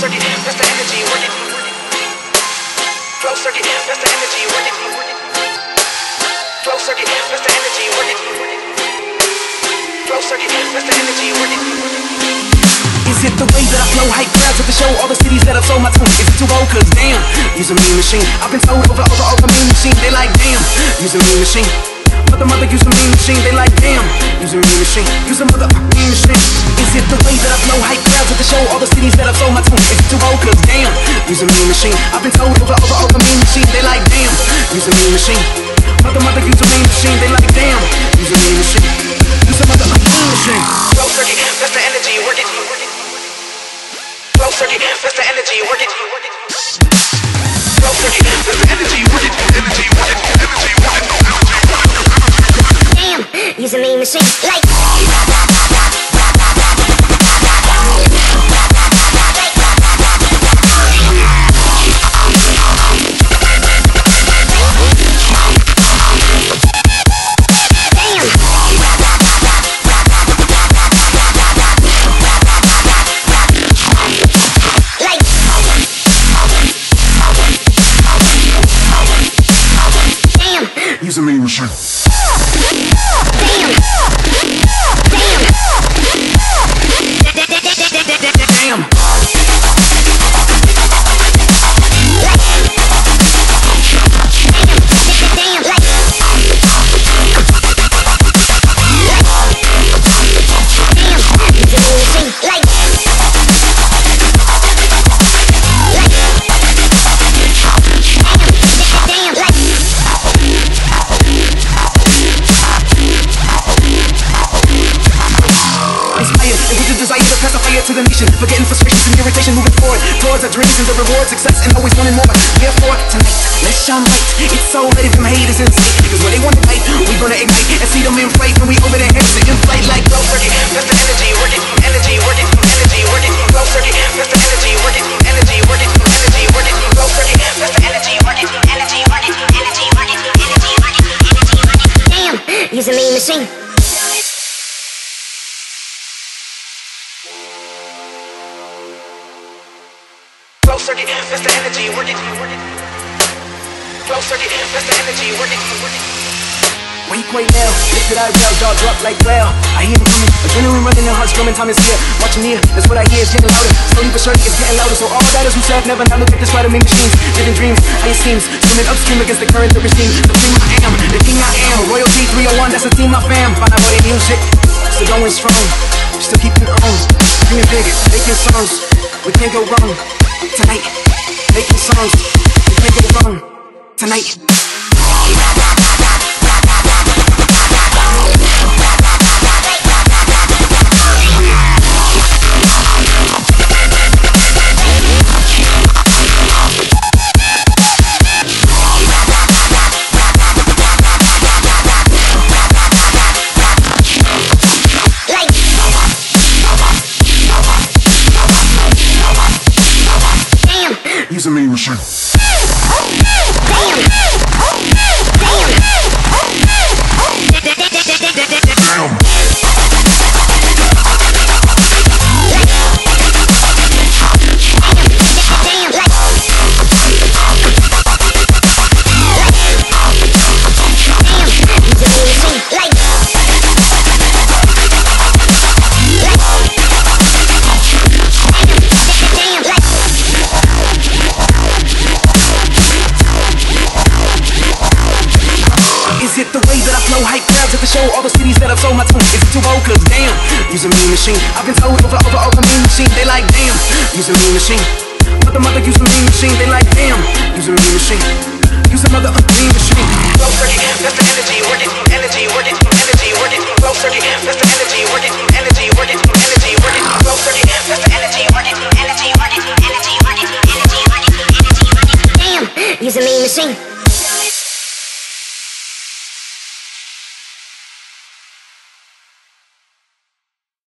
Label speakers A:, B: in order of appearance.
A: Circuit, that's the energy working. Flow circuit, that's the energy working. Flow circuit, that's the energy working. Flow circuit, that's the energy working. Is it the way that I flow hype crowds at the show? All the cities that I've sold my tune. Is it too old? Cause damn, use a mean machine. I've been told over, over, over, mean machine. They like damn, use a mean machine. Mother, mother, use a mean machine. They like damn, use a mean machine. Use a mother mean machine. Is it the way that I flow hype crowds at the show? All the cities that I've sold my tune. Is it too old? Cause damn, use a mean machine. I've been told over, over, over, mean machine. They like damn, use a mean machine. Mother, mother, use a mean machine. They like damn, use a mean machine.
B: Use a mean machine. Like. Like.
A: A mean machine. Inspired, and with the desire to a fire to the nation Forgetting frustrations and irritation Moving forward towards our dreams and the reward Success and always wanting more Therefore, tonight, let's shine bright It's so ready from haters in sight Because when they want to fight, we gonna ignite And see them in flight when we over their heads In flight like Flow circuit, that's the energy working. Energy working. Energy working. Flow circuit, that's the energy working. Energy working. Energy working. Flow circuit, that's the energy working. Energy working. Energy working. Energy working. Energy working.
B: Damn. Use a mean machine.
A: Flow circuit, that's the energy working. Flow circuit, that's the energy working. Wait, quite now, lifted eyebrow, jaw drop like wow I hear them coming, adrenaline running and hearts drumming, time is here. Watching here, that's what I hear, it's getting louder. Slowly but surely, it's getting louder So all that is who said, never now look at this of mean machines Living dreams, higher schemes, swimming upstream against the current that we're The king I am, the king I am Royalty 301, that's the team I fam. Find out what they music, still going strong Still keeping on, dreaming big, making songs We can't go wrong, tonight Making songs, we can't wrong, tonight Mean machine The way that I flow, hype crowds at the show. All the cities that I've sold my tune Is it too bold? Damn, use a mean machine. I've been told over, over, over mean machine. They like damn, use a mean machine. But the mother use a mean machine. They like damn, use a mean machine. Use the mother a mean machine. Flow circuit, that's the energy Work it, energy, work it, energy, work it Flow circuit, that's the energy Work it, energy, work it, energy, work it Flow circuit, that's the energy Work it, energy, work it, energy, work it Energy, work it, energy, work it
B: Damn, use a mean machine.